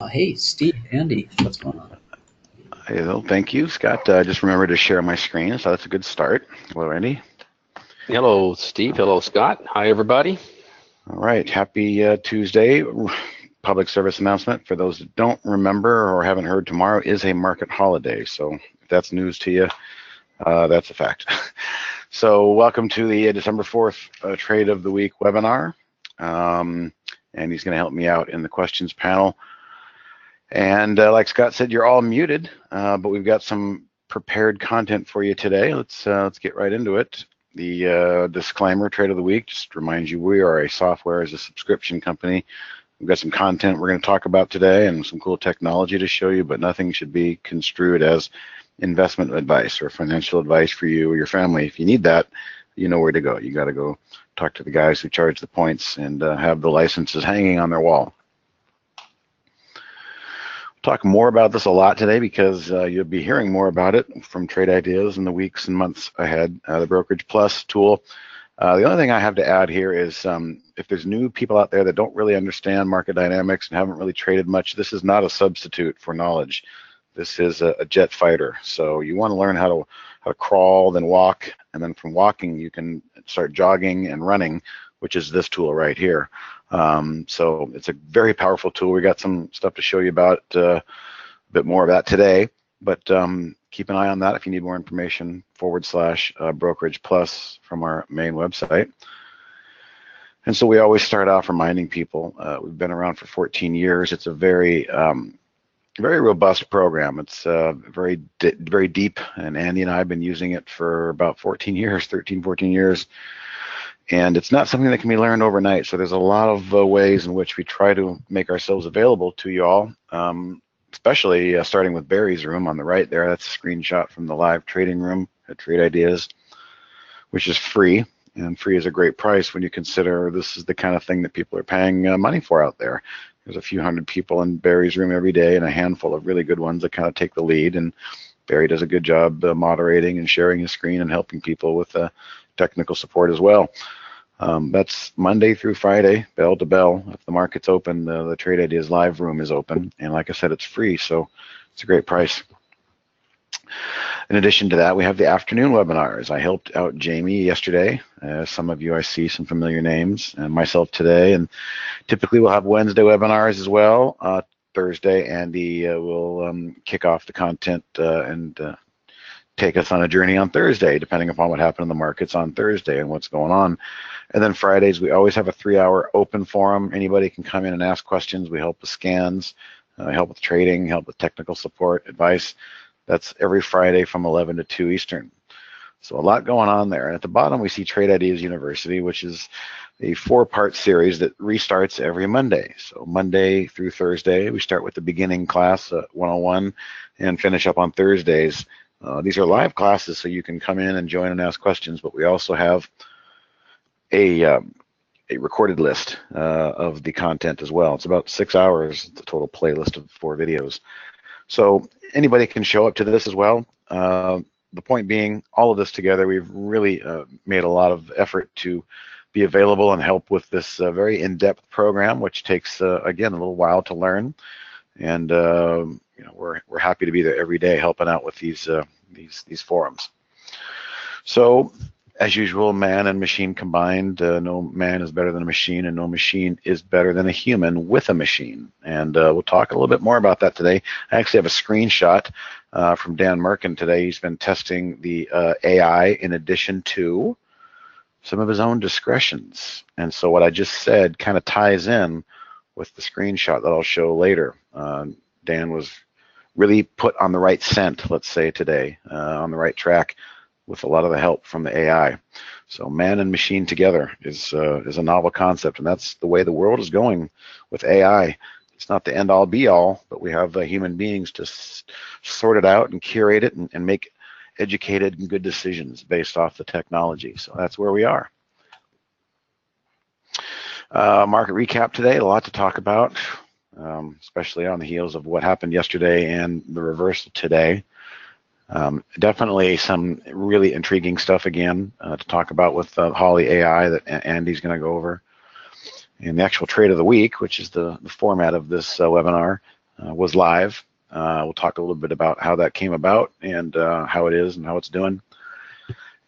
Uh, hey, Steve, Andy, what's going on? Hello, thank you, Scott. Uh, just remember to share my screen, so that's a good start. Hello, Andy. Hello, Steve. Hello, Scott. Hi, everybody. All right, happy uh, Tuesday. Public service announcement for those that don't remember or haven't heard. Tomorrow is a market holiday, so if that's news to you, uh, that's a fact. so, welcome to the uh, December 4th uh, Trade of the Week webinar. Um, and he's going to help me out in the questions panel. And uh, like Scott said, you're all muted, uh, but we've got some prepared content for you today. Let's uh, let's get right into it. The uh, disclaimer, trade of the week, just reminds you we are a software as a subscription company. We've got some content we're going to talk about today and some cool technology to show you, but nothing should be construed as investment advice or financial advice for you or your family. If you need that, you know where to go. You got to go talk to the guys who charge the points and uh, have the licenses hanging on their wall talk more about this a lot today because uh, you'll be hearing more about it from Trade Ideas in the weeks and months ahead. Uh, the Brokerage Plus tool. Uh, the only thing I have to add here is um, if there's new people out there that don't really understand market dynamics and haven't really traded much, this is not a substitute for knowledge. This is a, a jet fighter. So you want to learn how to how to crawl, then walk, and then from walking you can start jogging and running, which is this tool right here. Um, so it's a very powerful tool. We got some stuff to show you about uh, a bit more of that today, but um, keep an eye on that if you need more information forward slash uh, brokerage plus from our main website. And so we always start off reminding people uh, we've been around for 14 years. It's a very um, very robust program. It's uh, very very deep, and Andy and I have been using it for about 14 years, 13, 14 years and it's not something that can be learned overnight. So there's a lot of uh, ways in which we try to make ourselves available to you all, um, especially uh, starting with Barry's room on the right there. That's a screenshot from the live trading room at Trade Ideas, which is free. And free is a great price when you consider this is the kind of thing that people are paying uh, money for out there. There's a few hundred people in Barry's room every day and a handful of really good ones that kind of take the lead. And Barry does a good job uh, moderating and sharing his screen and helping people with uh, technical support as well. Um, that's Monday through Friday, bell to bell. If the market's open, the, the Trade Ideas live room is open. And like I said, it's free, so it's a great price. In addition to that, we have the afternoon webinars. I helped out Jamie yesterday. Uh, some of you, I see some familiar names, and myself today. And typically, we'll have Wednesday webinars as well. Uh, Thursday, Andy uh, will um, kick off the content uh, and uh, take us on a journey on Thursday, depending upon what happened in the markets on Thursday and what's going on. And then Fridays, we always have a three hour open forum. Anybody can come in and ask questions. We help with scans, uh, help with trading, help with technical support, advice. That's every Friday from 11 to 2 Eastern. So a lot going on there. And at the bottom, we see Trade Ideas University, which is a four-part series that restarts every Monday. So Monday through Thursday, we start with the beginning class, uh, 101, and finish up on Thursdays. Uh, these are live classes, so you can come in and join and ask questions, but we also have a um, a recorded list uh, of the content as well. It's about six hours, the total playlist of four videos. So anybody can show up to this as well. Uh, the point being, all of this together, we've really uh, made a lot of effort to be available and help with this uh, very in-depth program, which takes, uh, again, a little while to learn. And um, you know, we're, we're happy to be there every day helping out with these, uh, these, these forums. So as usual, man and machine combined, uh, no man is better than a machine, and no machine is better than a human with a machine. And uh, we'll talk a little bit more about that today. I actually have a screenshot uh, from Dan Mirkin today. He's been testing the uh, AI in addition to some of his own discretions. And so what I just said kind of ties in with the screenshot that I'll show later. Uh, Dan was really put on the right scent, let's say today, uh, on the right track with a lot of the help from the AI. So man and machine together is uh, is a novel concept, and that's the way the world is going with AI. It's not the end all be all, but we have uh, human beings to s- sort it out and curate it and, and make educated and good decisions based off the technology. So that's where we are. Uh, market recap today, a lot to talk about, um, especially on the heels of what happened yesterday and the reversal today. Um, definitely some really intriguing stuff again uh, to talk about with uh, Holly AI that Andy's going to go over. And the actual trade of the week, which is the, the format of this uh, webinar, uh, was live. Uh, we'll talk a little bit about how that came about and uh, how it is and how it's doing.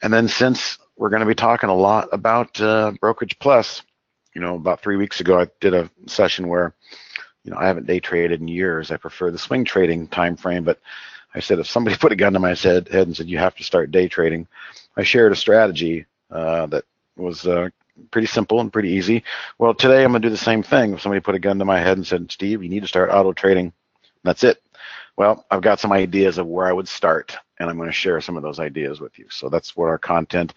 And then since we're going to be talking a lot about Brokerage Plus, you know, about three weeks ago, I did a session where, you know, I haven't day traded in years. I prefer the swing trading time frame, but I said if somebody put a gun to my head, head and said you have to start day trading, I shared a strategy uh, that was uh, pretty simple and pretty easy. Well, today I'm going to do the same thing. If somebody put a gun to my head and said, Steve, you need to start auto trading, that's it. Well, I've got some ideas of where I would start, and I'm going to share some of those ideas with you. So that's what our content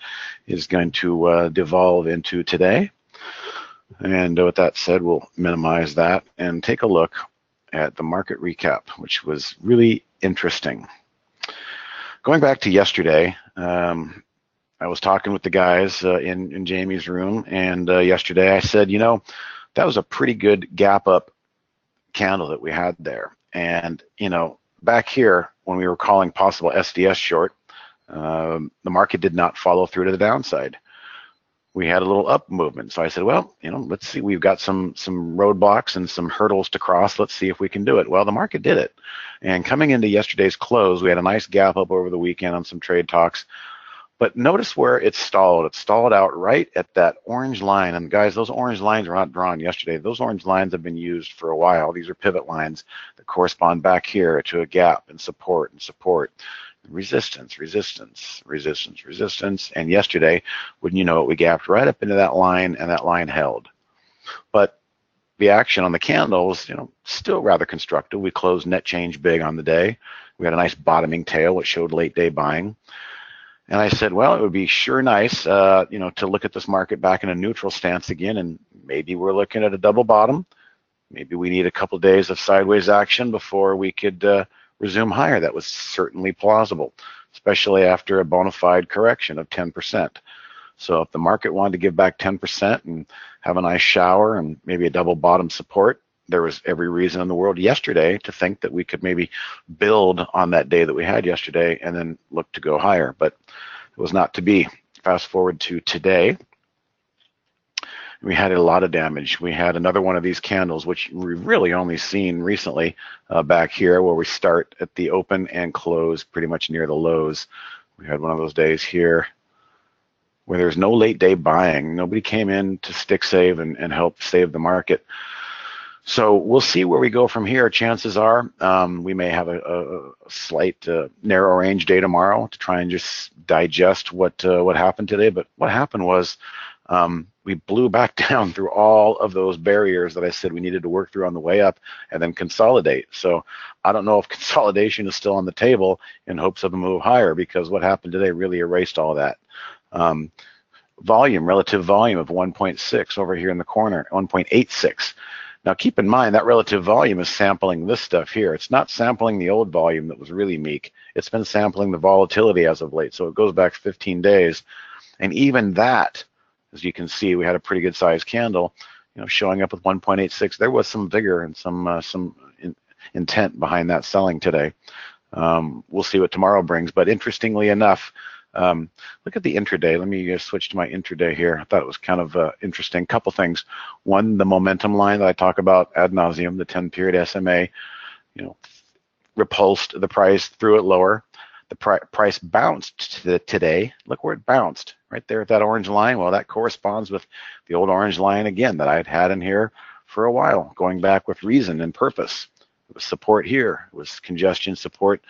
is going to uh, devolve into today. And with that said, we'll minimize that and take a look at the market recap, which was really interesting. Going back to yesterday, um, I was talking with the guys uh, in, in Jamie's room, and uh, yesterday I said, you know, that was a pretty good gap up candle that we had there. And, you know, back here, when we were calling possible SDS short, um, the market did not follow through to the downside. We had a little up movement. So I said, well, you know, let's see. We've got some some roadblocks and some hurdles to cross. Let's see if we can do it. Well, the market did it. And coming into yesterday's close, we had a nice gap up over the weekend on some trade talks. But notice where it stalled. It stalled out right at that orange line. And guys, those orange lines are not drawn yesterday. Those orange lines have been used for a while. These are pivot lines that correspond back here to a gap and support and support. Resistance, resistance, resistance, resistance. And yesterday, wouldn't you know it, we gapped right up into that line and that line held. But the action on the candles, you know, still rather constructive. We closed net change big on the day. We had a nice bottoming tail, which showed late day buying. And I said, well, it would be sure nice, uh, you know, to look at this market back in a neutral stance again, and maybe we're looking at a double bottom. Maybe we need a couple days of sideways action before we could uh, resume higher. That was certainly plausible, especially after a bona fide correction of 10%. So if the market wanted to give back 10% and have a nice shower and maybe a double bottom support, there was every reason in the world yesterday to think that we could maybe build on that day that we had yesterday and then look to go higher, but it was not to be. Fast forward to today, we had a lot of damage. We had another one of these candles, which we've really only seen recently uh, back here, where we start at the open and close pretty much near the lows. We had one of those days here where there's no late day buying. Nobody came in to stick save and, and help save the market. So we'll see where we go from here. Chances are um, we may have a, a, slight uh, narrow range day tomorrow to try and just digest what uh, what happened today. But what happened was um, we blew back down through all of those barriers that I said we needed to work through on the way up and then consolidate. So I don't know if consolidation is still on the table in hopes of a move higher because what happened today really erased all that. Um, volume, relative volume of 1.6 over here in the corner, 1.86. Now keep in mind that relative volume is sampling this stuff here. It's not sampling the old volume that was really meek. It's been sampling the volatility as of late. So it goes back 15 days. And even that, as you can see, we had a pretty good sized candle, you know, showing up with 1.86. There was some vigor and some uh, some in, intent behind that selling today. Um, we'll see what tomorrow brings. But interestingly enough, um, look at the intraday. Let me uh, switch to my intraday here. I thought it was kind of uh, interesting. Couple things. One, the momentum line that I talk about ad nauseum, the 10 period SMA, you know, repulsed the price, threw it lower. The pri price bounced to today. Look where it bounced, right there at that orange line. Well, that corresponds with the old orange line again that I had had in here for a while, going back with reason and purpose. It was support here. It was congestion support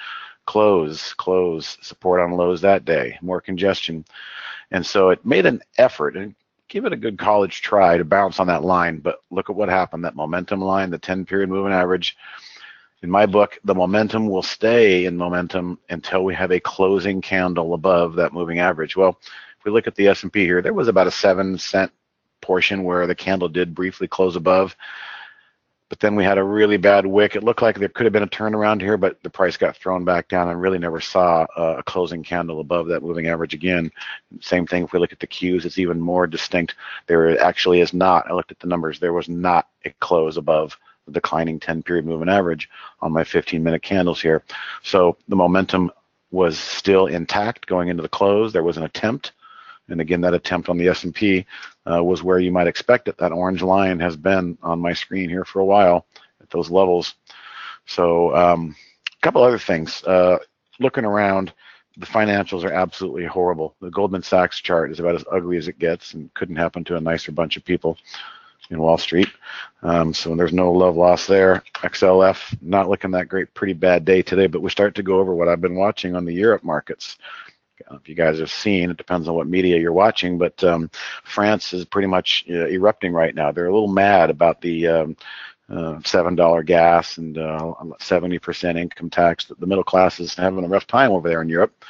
close, close, support on lows that day, more congestion. And so it made an effort and give it a good college try to bounce on that line. But look at what happened. That momentum line, the 10 period moving average. In my book, the momentum will stay in momentum until we have a closing candle above that moving average. Well, we look at the S&P here, there was about a seven cent portion where the candle did briefly close above but then we had a really bad wick. It looked like there could have been a turnaround here, but the price got thrown back down and really never saw a closing candle above that moving average again. Same thing if we look at the Qs, it's even more distinct. There actually is not, I looked at the numbers, there was not a close above the declining 10 period moving average on my 15 minute candles here. So the momentum was still intact going into the close. There was an attempt and again, that attempt on the S&P uh, was where you might expect it. That orange line has been on my screen here for a while at those levels. So um, a couple other things. Uh, looking around, the financials are absolutely horrible. The Goldman Sachs chart is about as ugly as it gets, and couldn't happen to a nicer bunch of people in Wall Street. Um, so there's no love lost there. XLF not looking that great. Pretty bad day today, but we start to go over what I've been watching on the Europe markets. If you guys have seen, it depends on what media you're watching, but um, France is pretty much uh, erupting right now. They're a little mad about the um, uh, $7 gas and uh, 70% income tax. The middle class is having a rough time over there in Europe.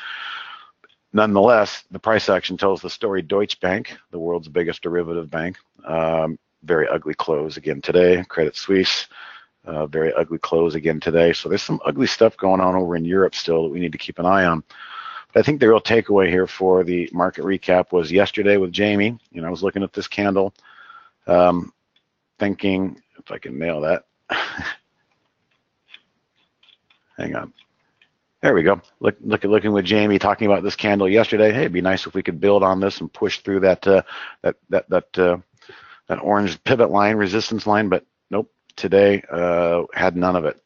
Nonetheless, the price action tells the story. Deutsche Bank, the world's biggest derivative bank, um, very ugly close again today. Credit Suisse, uh, very ugly close again today. So there's some ugly stuff going on over in Europe still that we need to keep an eye on. I think the real takeaway here for the market recap was yesterday with Jamie. You know, I was looking at this candle, um, thinking if I can nail that. Hang on. There we go. Look, look at looking with Jamie talking about this candle yesterday. Hey, it'd be nice if we could build on this and push through that uh, that that that uh, that orange pivot line, resistance line. But nope, today uh, had none of it.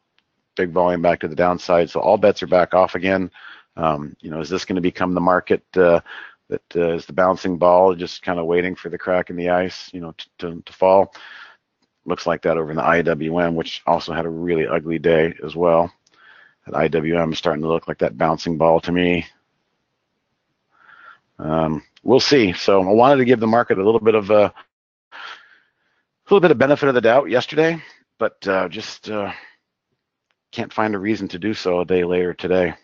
Big volume back to the downside. So all bets are back off again. Um, you know, is this going to become the market uh, that uh, is the bouncing ball, just kind of waiting for the crack in the ice, you know, to, to fall? Looks like that over in the IWM, which also had a really ugly day as well. That IWM is starting to look like that bouncing ball to me. Um, we'll see. So I wanted to give the market a little bit of a, a little bit of benefit of the doubt yesterday, but uh, just uh, can't find a reason to do so a day later today.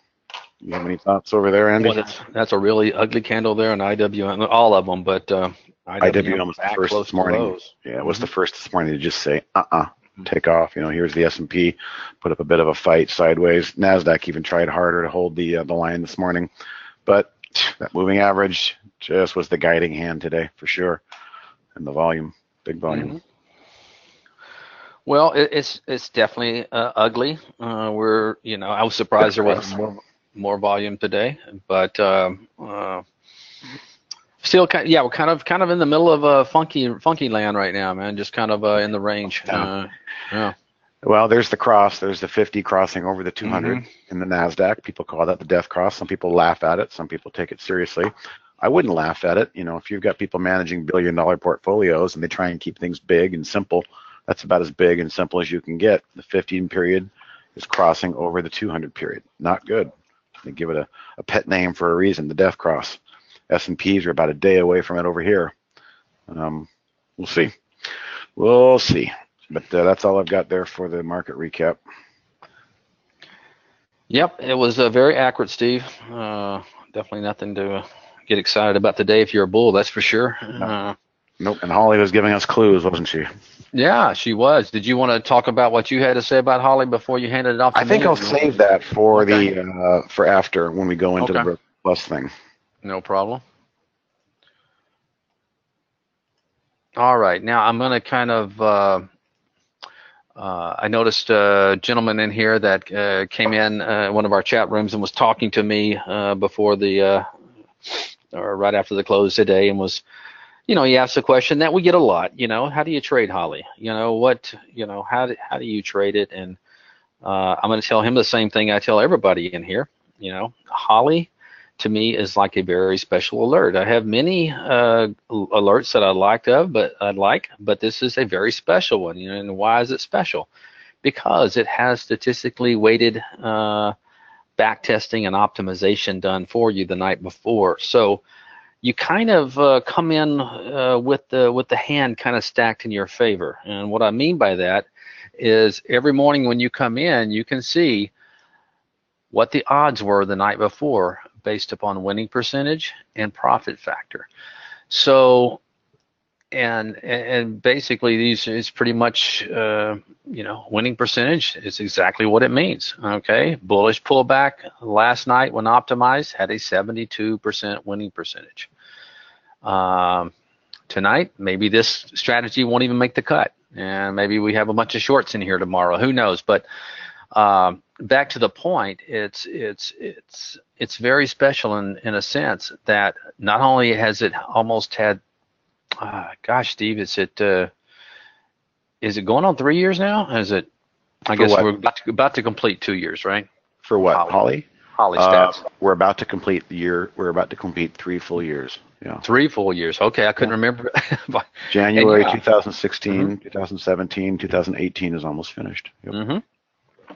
You have any thoughts over there, Andy? Well, that's, that's a really ugly candle there in IWM, all of them, but uh, IWM was the first this morning. Yeah, it was mm-hmm. the first this morning to just say, uh-uh, mm-hmm. take off. You know, here's the S&P, put up a bit of a fight sideways. Nasdaq even tried harder to hold the uh, the line this morning, but that moving average just was the guiding hand today for sure, and the volume, big volume. Mm-hmm. Well, it, it's it's definitely uh, ugly. Uh, we're you know I was surprised there wasn't more more volume today, but um, uh, still, kind yeah, we're kind of kind of in the middle of a funky funky land right now, man. Just kind of uh, in the range. Uh, yeah. Well, there's the cross. There's the 50 crossing over the 200 mm-hmm. in the Nasdaq. People call that the death cross. Some people laugh at it. Some people take it seriously. I wouldn't laugh at it. You know, if you've got people managing billion dollar portfolios and they try and keep things big and simple, that's about as big and simple as you can get. The 15 period is crossing over the 200 period. Not good. They give it a, a pet name for a reason, the Death Cross. S&Ps are about a day away from it over here. Um, we'll see. We'll see. But uh, that's all I've got there for the market recap. Yep, it was uh, very accurate, Steve. Uh, definitely nothing to get excited about today if you're a bull, that's for sure. Uh, nope, and Holly was giving us clues, wasn't she? Yeah, she was. Did you want to talk about what you had to say about Holly before you handed it off? I think me? I'll save that for okay. the uh, for after when we go into okay. the plus thing. No problem. All right, now I'm going to kind of. Uh, uh, I noticed a gentleman in here that uh, came in uh, one of our chat rooms and was talking to me uh, before the uh, or right after the close today and was you know, he asks a question that we get a lot. You know, how do you trade Holly? You know, what, you know, how do, how do you trade it? And uh, I'm going to tell him the same thing I tell everybody in here. You know, Holly to me is like a very special alert. I have many uh, alerts that I liked of, but I like, but this is a very special one. You know, and why is it special? Because it has statistically weighted uh, back testing and optimization done for you the night before. So you kind of uh, come in uh, with the with the hand kind of stacked in your favor. And what I mean by that is every morning when you come in, you can see what the odds were the night before based upon winning percentage and profit factor. So and and basically these is pretty much uh, you know winning percentage is exactly what it means okay bullish pullback last night when optimized had a 72% winning percentage um, tonight maybe this strategy won't even make the cut and maybe we have a bunch of shorts in here tomorrow who knows but um, back to the point it's it's it's it's very special in in a sense that not only has it almost had uh, gosh, Steve, is it uh, is it going on three years now? Is it? I For guess what? we're about to, about to complete two years, right? For what, Holly. Holly? Holly Uh, stats. we're about to complete the year. We're about to complete three full years. Yeah. Three full years. Okay, I couldn't remember. January yeah. 2016, 2017, 2018 is almost finished. Yep. hmm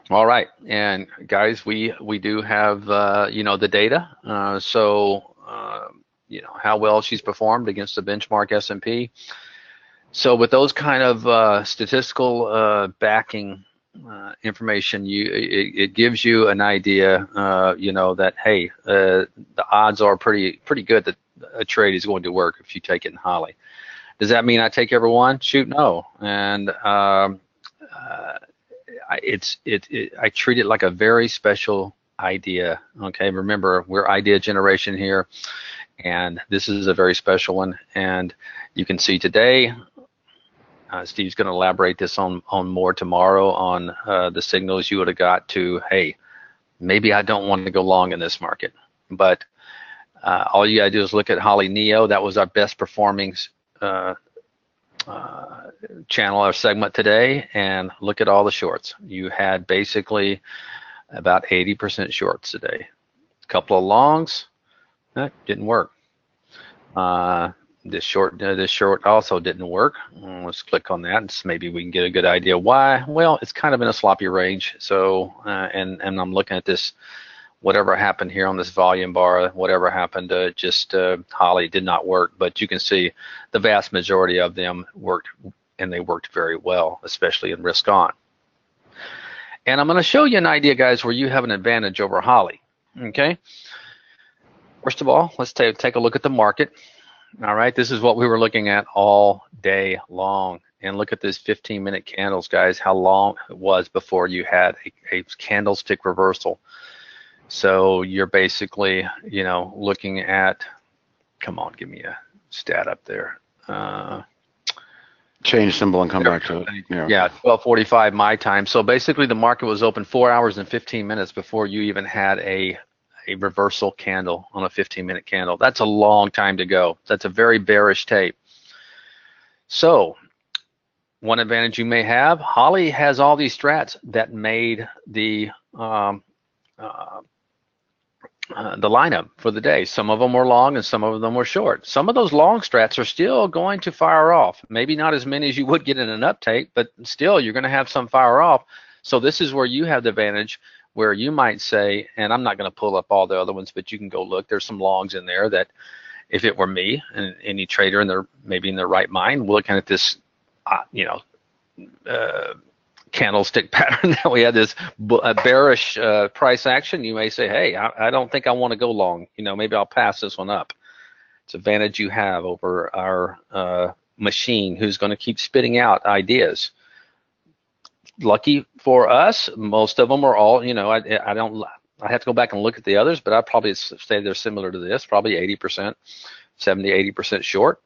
All right, and guys, we we do have uh, you know the data. Uh, so uh, you know how well she's performed against the benchmark S&P. So with those kind of uh, statistical uh, backing uh, information, you it, it gives you an idea. Uh, you know that hey, uh, the odds are pretty pretty good that a trade is going to work if you take it in Holly. Does that mean I take every one? Shoot, no. And um, uh, it's it, it I treat it like a very special idea. Okay, remember we're idea generation here, and this is a very special one. And you can see today, uh, Steve's going to elaborate this on on more tomorrow on uh, the signals you would have got to hey, maybe I don't want to go long in this market, but uh, all you gotta do is look at Holly Neo. That was our best performing uh, uh, channel or segment today and look at all the shorts. You had basically about 80% shorts today. A couple of longs, that didn't work. Uh, this short, uh, this short also didn't work. Mm, Let's click on that. and Maybe we can get a good idea why. Well, it's kind of in a sloppy range. So, uh, and and I'm looking at this. Whatever happened here on this volume bar, whatever happened, uh, just uh, Holly did not work. But you can see the vast majority of them worked and they worked very well, especially in risk on. And I'm going to show you an idea, guys, where you have an advantage over Holly. Okay. First of all, let's take take a look at the market. All right, this is what we were looking at all day long. And look at this 15 minute candles, guys, how long it was before you had a, a candlestick reversal. So you're basically, you know, looking at, come on, give me a stat up there. Uh, Change symbol and come There back to it. Yeah. yeah, 12:45 my time. So basically, the market was open four hours and 15 minutes before you even had a a reversal candle on a 15-minute candle. That's a long time to go. That's a very bearish tape. So one advantage you may have, Holly has all these strats that made the um, uh, uh, the lineup for the day. Some of them were long and some of them were short. Some of those long strats are still going to fire off. Maybe not as many as you would get in an uptake, but still you're going to have some fire off. So this is where you have the advantage where you might say, and I'm not going to pull up all the other ones, but you can go look. There's some longs in there that if it were me and any trader in their maybe in their right mind looking at this, uh, you know, uh, candlestick pattern that we had this bearish uh, price action, you may say, hey, I, I don't think I want to go long. You know, maybe I'll pass this one up. It's advantage you have over our uh, machine who's going to keep spitting out ideas. Lucky for us, most of them are all, you know, I, I don't, I have to go back and look at the others, but I'd probably say they're similar to this, probably 80%, 70, 80% short.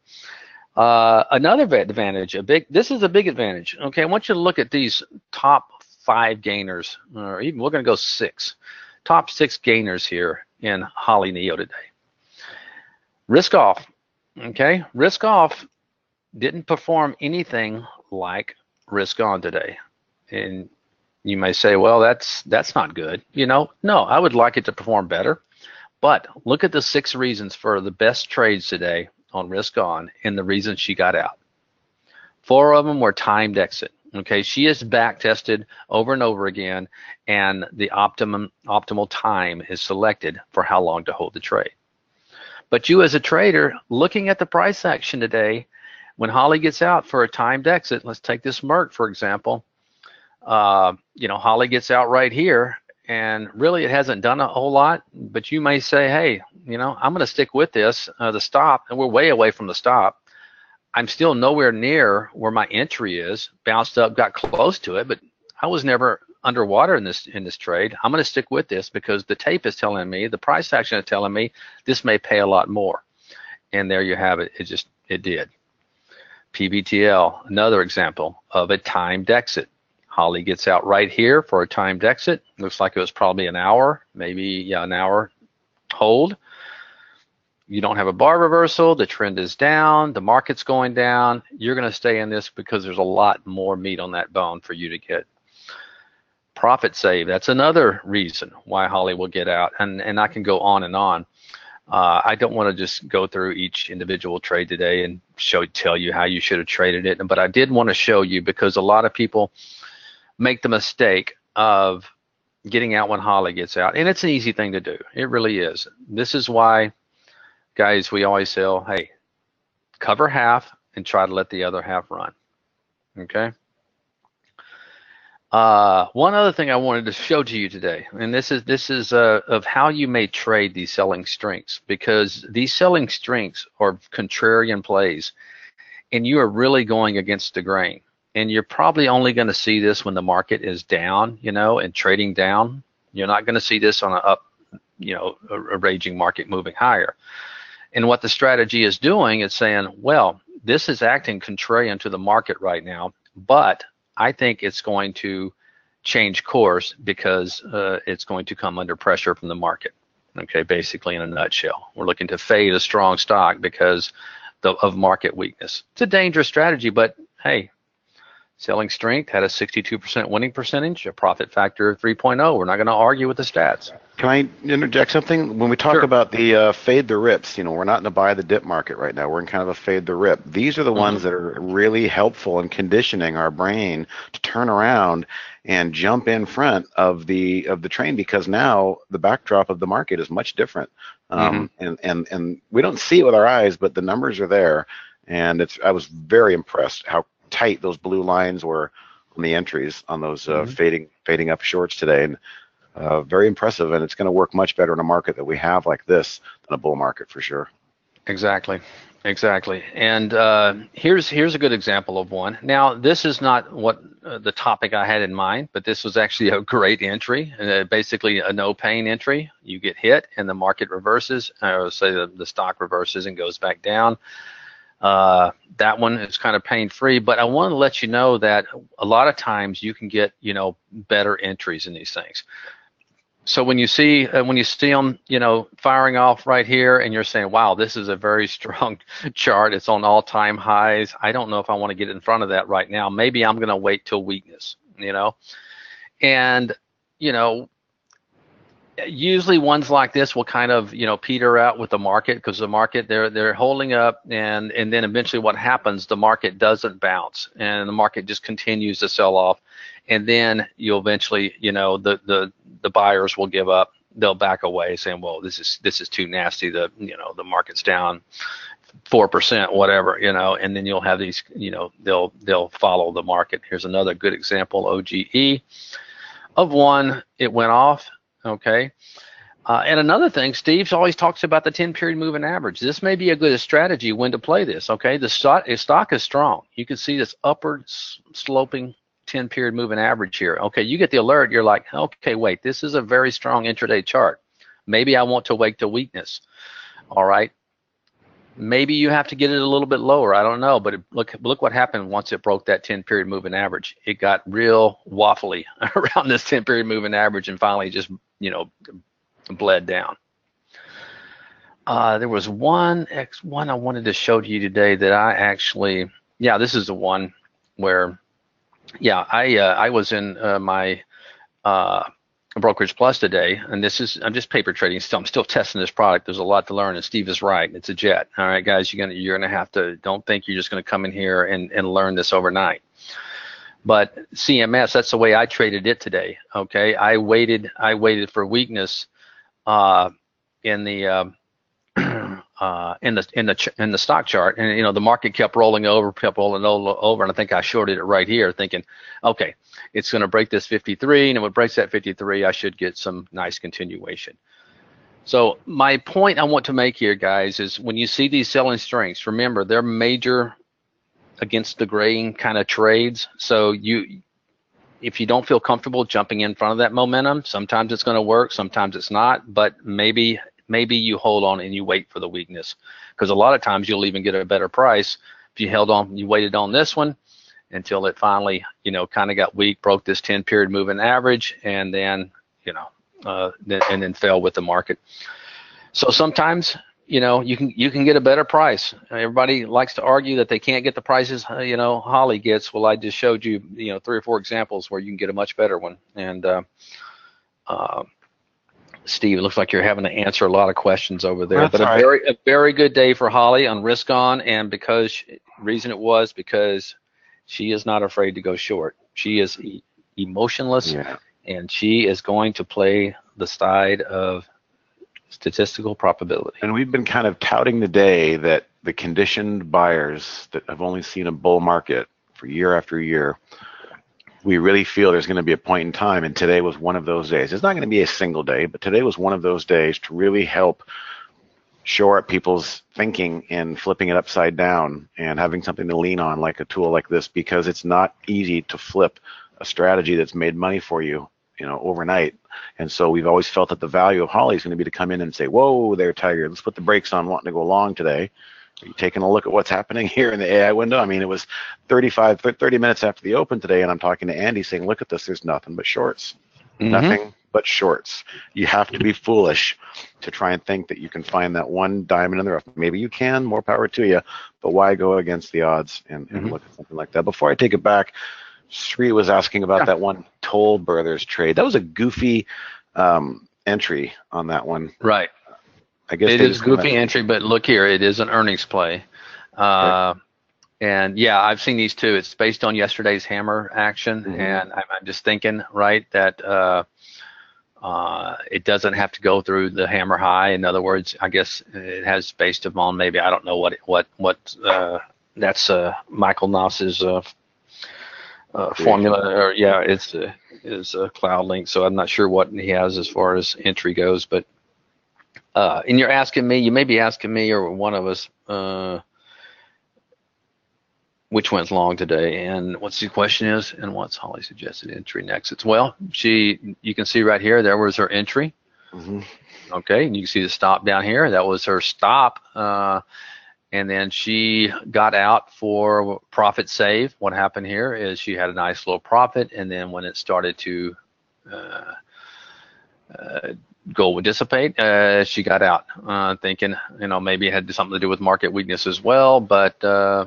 Uh, another advantage, a big, this is a big advantage. Okay, I want you to look at these top five gainers, or even we're going to go six, top six gainers here in Holly Neo today. Risk off, okay, risk off didn't perform anything like risk on today. And you may say, well, that's that's not good. You know, no, I would like it to perform better. But look at the six reasons for the best trades today on risk on and the reason she got out. Four of them were timed exit. Okay, she is back tested over and over again, and the optimum optimal time is selected for how long to hold the trade. But you as a trader, looking at the price action today, when Holly gets out for a timed exit, let's take this Merck for example. Uh, you know, Holly gets out right here, and really it hasn't done a whole lot. But you may say, hey, you know, I'm going to stick with this, uh, the stop, and we're way away from the stop. I'm still nowhere near where my entry is. Bounced up, got close to it, but I was never underwater in this in this trade. I'm going to stick with this because the tape is telling me, the price action is telling me this may pay a lot more. And there you have it. It just it did. PBTL, another example of a timed exit. Holly gets out right here for a timed exit. Looks like it was probably an hour, maybe yeah, an hour hold. You don't have a bar reversal, the trend is down, the market's going down. You're going to stay in this because there's a lot more meat on that bone for you to get. profit save. That's another reason why Holly will get out, and and I can go on and on. Uh, I don't want to just go through each individual trade today and show tell you how you should have traded it, but I did want to show you because a lot of people make the mistake of getting out when Holly gets out, and it's an easy thing to do. It really is. This is why, guys, we always say, hey, cover half and try to let the other half run. Okay. Uh, one other thing I wanted to show to you today, and this is this is uh, of how you may trade these selling strengths, because these selling strengths are contrarian plays, and you are really going against the grain. And you're probably only going to see this when the market is down, you know, and trading down. You're not going to see this on an up, you know, a, a raging market moving higher. And what the strategy is doing is saying, well, this is acting contrarian to the market right now, but I think it's going to change course because uh, it's going to come under pressure from the market. Okay, basically in a nutshell, we're looking to fade a strong stock because the, of market weakness. It's a dangerous strategy, but hey, selling strength had a 62% winning percentage, a profit factor of 3.0. We're not going to argue with the stats. Can I interject something? When we talk Sure. about the uh, fade the rips, you know, we're not in the buy the dip market right now. We're in kind of a fade the rip. These are the ones Mm-hmm. that are really helpful in conditioning our brain to turn around and jump in front of the of the train because now the backdrop of the market is much different. Um, Mm-hmm. and and and we don't see it with our eyes, but the numbers are there. And it's I was very impressed how tight those blue lines were on the entries on those uh, Mhm. fading fading up shorts today. And uh, very impressive, and it's going to work much better in a market that we have like this than a bull market for sure. Exactly, exactly. And uh, here's here's a good example of one. Now, this is not what uh, the topic I had in mind, but this was actually a great entry. Uh, basically, a no pain entry. You get hit, and the market reverses. I would say the, the stock reverses and goes back down. Uh, that one is kind of pain free, but I want to let you know that a lot of times you can get you know better entries in these things. So when you see uh, when you see them, you know, firing off right here, and you're saying, "Wow, this is a very strong chart. It's on all-time highs." I don't know if I want to get in front of that right now. Maybe I'm going to wait till weakness, you know. And you know, usually ones like this will kind of you know peter out with the market because the market they're they're holding up, and and then eventually what happens? The market doesn't bounce, and the market just continues to sell off and then you'll eventually, you know, the the the buyers will give up. They'll back away, saying, "Well, this is this is too nasty. The you know the market's down four percent, whatever, you know." And then you'll have these, you know, they'll they'll follow the market. Here's another good example, OGE, of one. It went off, okay. Uh, and another thing, Steve's always talks about the 10 period moving average. This may be a good strategy when to play this. Okay, the stock, stock is strong. You can see this upward sloping 10 period moving average here. Okay, you get the alert. You're like, okay, wait, this is a very strong intraday chart. Maybe I want to wait to weakness. All right. Maybe you have to get it a little bit lower. I don't know, but it, look look what happened once it broke that 10 period moving average. It got real waffly around this 10 period moving average and finally just you know bled down. Uh, there was one X one I wanted to show to you today that I actually yeah this is the one where yeah I uh, I was in uh, my uh, brokerage plus today and this is I'm just paper trading still I'm still testing this product. There's a lot to learn and Steve is right. It's a jet. All right guys you're gonna you're gonna have to don't think you're just gonna come in here and and learn this overnight. But CMS that's the way I traded it today okay? I waited I waited for weakness uh, in the uh, uh, in the in the in the stock chart, and you know the market kept rolling over, kept rolling over, and I think I shorted it right here, thinking, okay, it's going to break this 53, and when it breaks that 53, I should get some nice continuation. So my point I want to make here, guys, is when you see these selling strengths, remember they're major against the grain kind of trades. So you if you don't feel comfortable jumping in front of that momentum, sometimes it's going to work, sometimes it's not, but maybe maybe you hold on and you wait for the weakness because a lot of times you'll even get a better price if you held on, you waited on this one until it finally, you know, kind of got weak, broke this 10 period moving average, and then, you know, uh, then, and then fell with the market. So sometimes you know, you can you can get a better price. Everybody likes to argue that they can't get the prices, uh, you know, Holly gets. Well, I just showed you, you know, three or four examples where you can get a much better one. And uh, uh, Steve, it looks like you're having to answer a lot of questions over there. That's but a right. very a very good day for Holly on risk on, and because she, reason it was because she is not afraid to go short. She is e- emotionless, Yeah. and she is going to play the side of statistical probability. And we've been kind of touting the day that the conditioned buyers that have only seen a bull market for year after year, we really feel there's going to be a point in time, and today was one of those days. It's not going to be a single day, but today was one of those days to really help shore up people's thinking and flipping it upside down and having something to lean on like a tool like this because it's not easy to flip a strategy that's made money for you, you know, overnight. And so we've always felt that the value of Holly is going to be to come in and say, whoa there, Tiger, let's put the brakes on wanting to go long today. Are you taking a look at what's happening here in the AI window? I mean, it was 35, 30 minutes after the open today, and I'm talking to Andy saying, look at this, there's nothing but shorts. Mhm. Nothing but shorts. You have to be foolish to try and think that you can find that one diamond in the rough. Maybe you can, more power to you, but why go against the odds and, and Mhm. look at something like that? Before I take it back, Sri was asking about Yeah. that one Toll Brothers trade. That was a goofy um, entry on that one. Right. I guess It kinda- goofy entry, but look here, it is an earnings play. Uh, and yeah, I've seen these too. It's based on yesterday's hammer action, Mhm. and I'm, I'm just thinking, right, that uh, uh, it doesn't have to go through the hammer high. In other words, I guess it has based upon maybe I don't know what what what uh, that's uh, Michael Noss's uh, uh, formula, or yeah, it's uh, is a cloud link. So I'm not sure what he has as far as entry goes, but uh, and you're asking me, you may be asking me or one of us, uh, which went long today, and what's the question is, and what's Holly suggested entry next? It's well, she, you can see right here, there was her entry. Mhm. Okay, and you can see the stop down here. That was her stop. Uh, and then she got out for profit save. What happened here is she had a nice little profit, and then when it started to uh, uh, go dissipate, uh, she got out, uh, thinking you know maybe it had something to do with market weakness as well. But uh,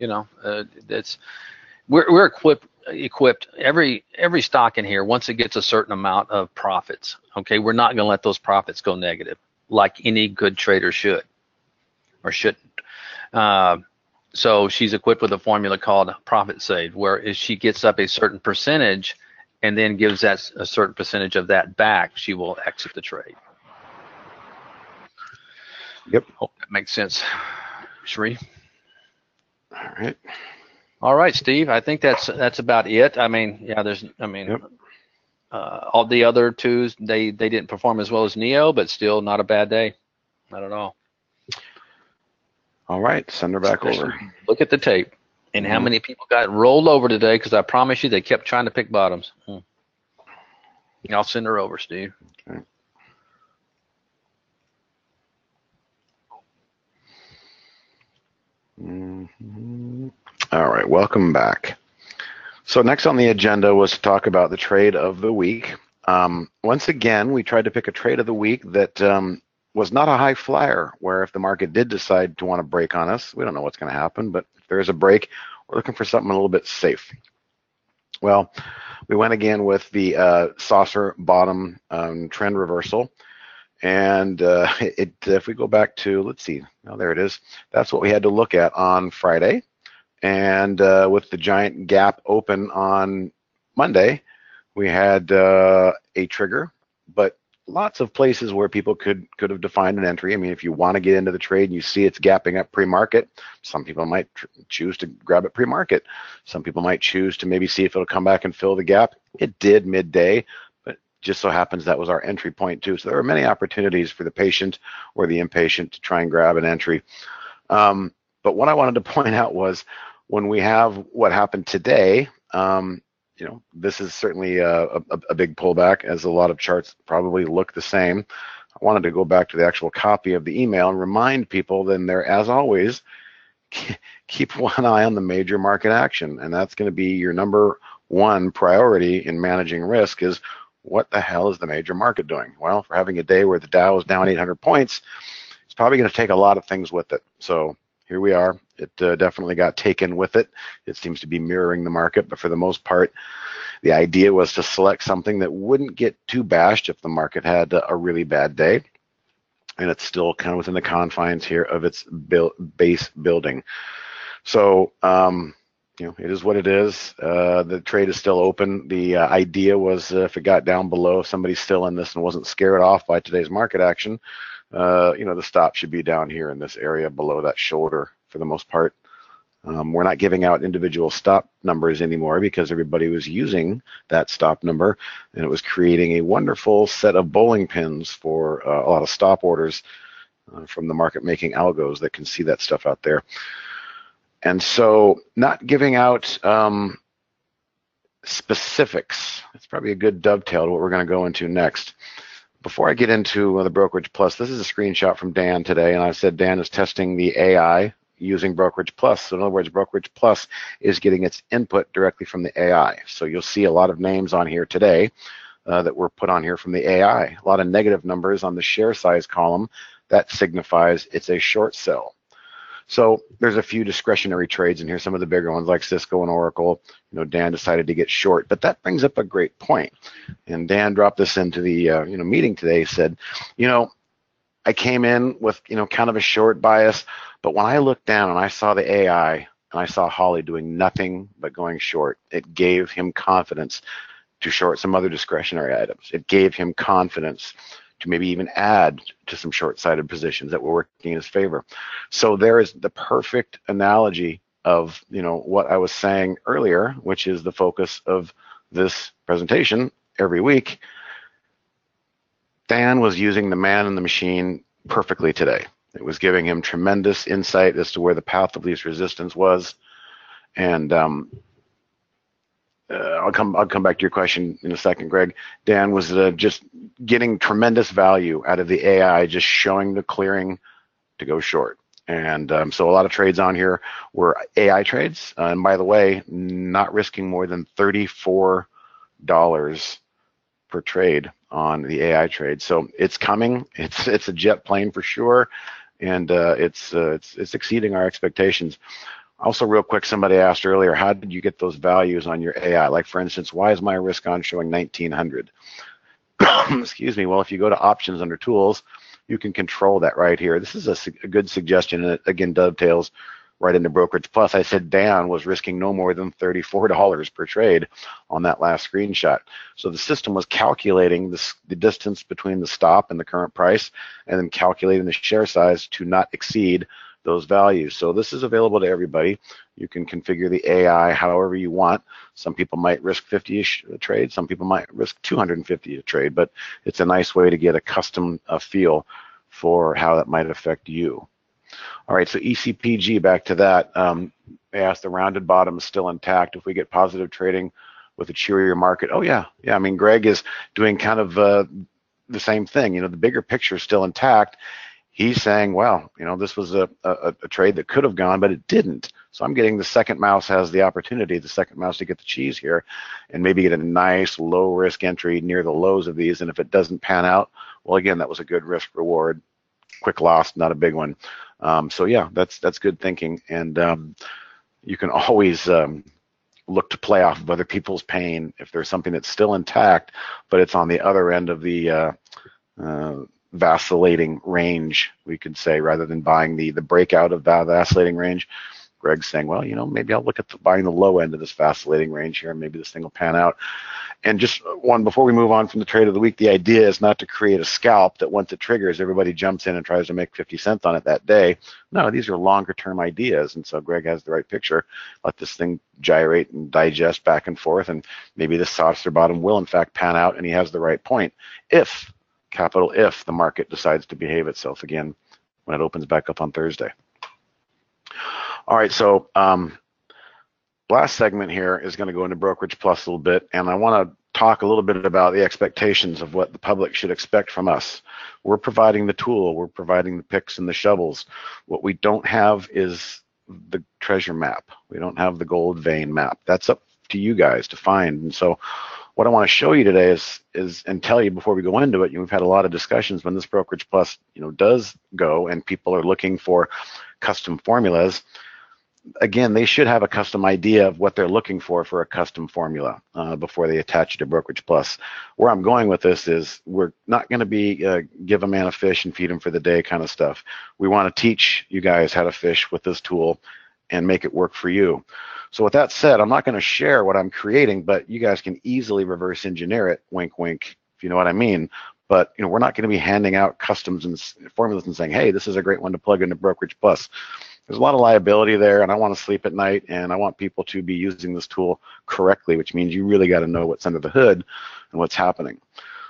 you know, uh, it's we're we're equipped equipped every every stock in here once it gets a certain amount of profits okay we're not going to let those profits go negative like any good trader should or shouldn't uh, so she's equipped with a formula called profit save where if she gets up a certain percentage and then gives that a certain percentage of that back she will exit the trade Yep. hope that makes sense Sheree. All right. All right, Steve. I think that's that's about it. I mean, yeah, there's. I mean, Yep. uh, all the other twos they they didn't perform as well as Neo, but still not a bad day. Not at all. All right. Send her back Especially over. Look at the tape and how Mhm. many people got rolled over today. Because I promise you, they kept trying to pick bottoms. Hmm. I'll send her over, Steve. Mhm. All right, welcome back. So next on the agenda was to talk about the trade of the week. Um, once again, we tried to pick a trade of the week that um, was not a high flyer, where if the market did decide to want to break on us, we don't know what's going to happen, but if there's a break, we're looking for something a little bit safe. Well, we went again with the uh, saucer bottom um, trend reversal. And uh, it, if we go back to, let's see, oh, there it is. That's what we had to look at on Friday. And uh, with the giant gap open on Monday, we had uh, a trigger, but lots of places where people could could have defined an entry. I mean, if you want to get into the trade and you see it's gapping up pre-market, some people might tr- choose to grab it pre-market. Some people might choose to maybe see if it'll come back and fill the gap. It did midday, but just so happens that was our entry point too. So there are many opportunities for the patient or the impatient to try and grab an entry. Um, but what I wanted to point out was when we have what happened today, um, you know, this is certainly a, a, a big pullback as a lot of charts probably look the same. I wanted to go back to the actual copy of the email and remind people then there, as always, keep one eye on the major market action. And that's going to be your number one priority in managing risk is what the hell is the major market doing? Well, for having a day where the Dow is down 800 points, it's probably going to take a lot of things with it. So here we are. It uh, definitely got taken with it. It seems to be mirroring the market, but for the most part, the idea was to select something that wouldn't get too bashed if the market had a really bad day. And it's still kind of within the confines here of its build, base building. So, um, you know, it is what it is. Uh, the trade is still open. The uh, idea was uh, if it got down below, if somebody's still in this and wasn't scared off by today's market action, uh, you know, the stop should be down here in this area below that shoulder for the most part. Um, we're not giving out individual stop numbers anymore because everybody was using that stop number and it was creating a wonderful set of bowling pins for uh, a lot of stop orders uh, from the market making algos that can see that stuff out there. And so not giving out um, specifics, it's probably a good dovetail to what we're going to go into next. Before I get into uh, the Brokerage Plus, this is a screenshot from Dan today, and I said Dan is testing the AI using Brokerage Plus. So in other words, Brokerage Plus is getting its input directly from the AI. So you'll see a lot of names on here today uh, that were put on here from the AI. A lot of negative numbers on the share size column. That signifies it's a short sell. So there's a few discretionary trades in here, some of the bigger ones like Cisco and Oracle. You know, Dan decided to get short, but that brings up a great point. And Dan dropped this into the uh, you know meeting today. Said, you know, I came in with you know kind of a short bias, but when I looked down and I saw the AI and I saw Holly doing nothing but going short, it gave him confidence to short some other discretionary items. It gave him confidence to maybe even add to some short-sighted positions that were working in his favor. So there is the perfect analogy of you know what I was saying earlier, which is the focus of this presentation every week. Dan was using the man and the machine perfectly today. It was giving him tremendous insight as to where the path of least resistance was, and um, uh, I'll come I'll come back to your question in a second, Greg. Dan was uh, just getting tremendous value out of the AI, just showing the clearing to go short. And um, so a lot of trades on here were AI trades. Uh, and by the way, not risking more than $34 per trade on the AI trade. So it's coming. It's it's a jet plane for sure, and uh, it's uh, it's it's exceeding our expectations. Also, real quick, somebody asked earlier, how did you get those values on your AI? Like, for instance, why is my risk on showing 1900? Excuse me. Well, if you go to options under tools, you can control that right here. This is a, a good suggestion, and it again dovetails right into brokerage plus. I said Dan was risking no more than $34 per trade on that last screenshot. So the system was calculating the distance between the stop and the current price, and then calculating the share size to not exceed those values. So this is available to everybody. You can configure the AI however you want. Some people might risk 50 a trade, some people might risk 250 a trade, but it's a nice way to get a custom uh, feel for how that might affect you. All right, so ECPG, back to that. Um, they asked the rounded bottom is still intact. If we get positive trading with a cheerier market, oh yeah, yeah. I mean, Greg is doing kind of uh, the same thing. You know, the bigger picture is still intact, he's saying, well, you know, this was a, a, a, trade that could have gone, but it didn't. So I'm getting the second mouse has the opportunity, the second mouse to get the cheese here and maybe get a nice low risk entry near the lows of these. And if it doesn't pan out, well, again, that was a good risk reward, quick loss, not a big one. Um, so yeah, that's, that's good thinking. And um, you can always um, look to play off of other people's pain if there's something that's still intact, but it's on the other end of the, uh, uh, vacillating range, we could say, rather than buying the the breakout of that vacillating range. Greg's saying, well, you know, maybe I'll look at the, buying the low end of this vacillating range here, and maybe this thing will pan out. And just one before we move on from the trade of the week, the idea is not to create a scalp that once it triggers, everybody jumps in and tries to make 50 cents on it that day. No, these are longer term ideas. And so Greg has the right picture. Let this thing gyrate and digest back and forth, and maybe this saucer bottom will in fact pan out, and he has the right point. If capital if the market decides to behave itself again when it opens back up on Thursday. All right, so um, last segment here is going to go into Brokerage Plus a little bit, and I want to talk a little bit about the expectations of what the public should expect from us. We're providing the tool, we're providing the picks and the shovels. What we don't have is the treasure map. We don't have the gold vein map. That's up to you guys to find. And so what I want to show you today is is and tell you before we go into it. You know, we've had a lot of discussions when this brokerage plus you know does go and people are looking for custom formulas again, they should have a custom idea of what they're looking for for a custom formula uh, before they attach it to Brokerage Plus. Where I'm going with this is we're not going to be uh, give a man a fish and feed him for the day kind of stuff. We want to teach you guys how to fish with this tool and make it work for you. So with that said, I'm not going to share what I'm creating, but you guys can easily reverse engineer it, wink, wink, if you know what I mean. But you know, we're not going to be handing out customs and formulas and saying, "Hey, this is a great one to plug into Brokerage Plus." there's a lot of liability there and I want to sleep at night and I want people to be using this tool correctly, which means you really got to know what's under the hood and what's happening.